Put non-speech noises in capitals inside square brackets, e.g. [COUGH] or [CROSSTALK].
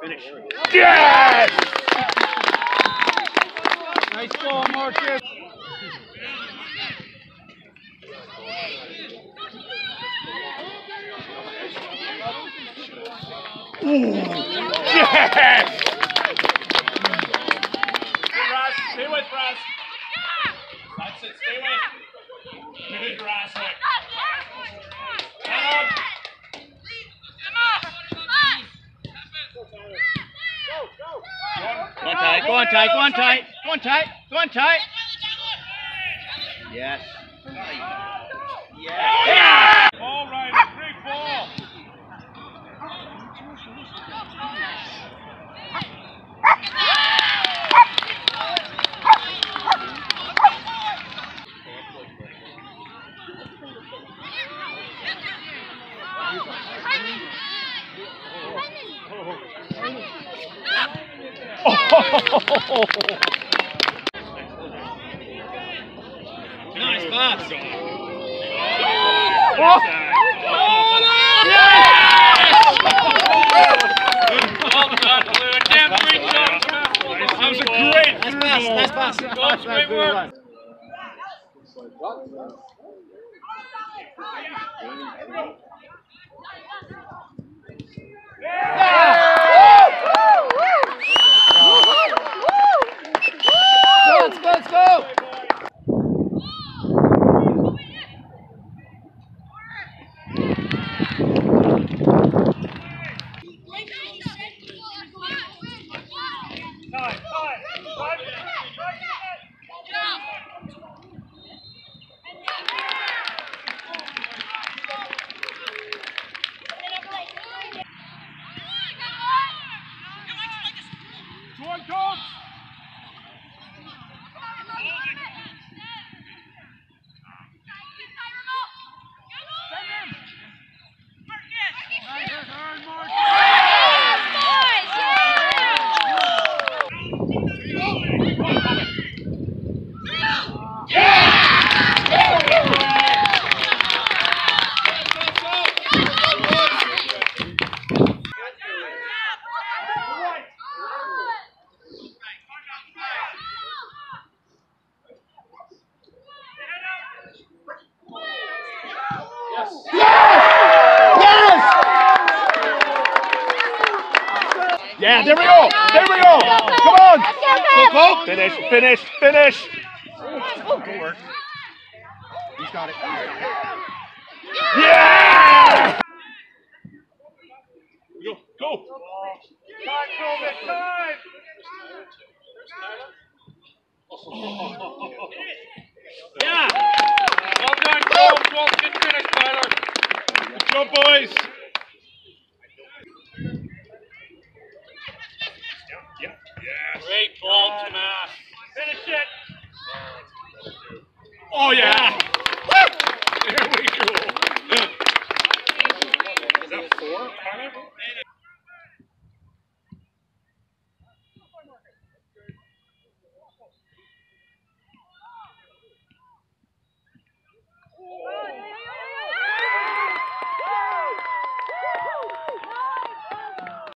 Finish. Yes! Nice ball, Marcus. Ooh. Yes! Go on tight, go on tight, go on tight, go on tight, go on tight. Yes. Yes. Ball right, great ball. Nice pass. Oh. Well done, Blue. Damn great job. That was a great Nice through pass, ball. nice pass. Coach, great work. Go, Five minutes. Yeah, there we go. There we go. Come on. Go, go. Finish, finish, finish. He's got it. Yeah! Go, go. Time, Coleman, [LAUGHS] oh. time. Yeah. Well done, Cole. Well, good finish, Tyler. Good job, boys. Yeah. Yes. Great ball, Tomas. Finish it. Oh, yeah.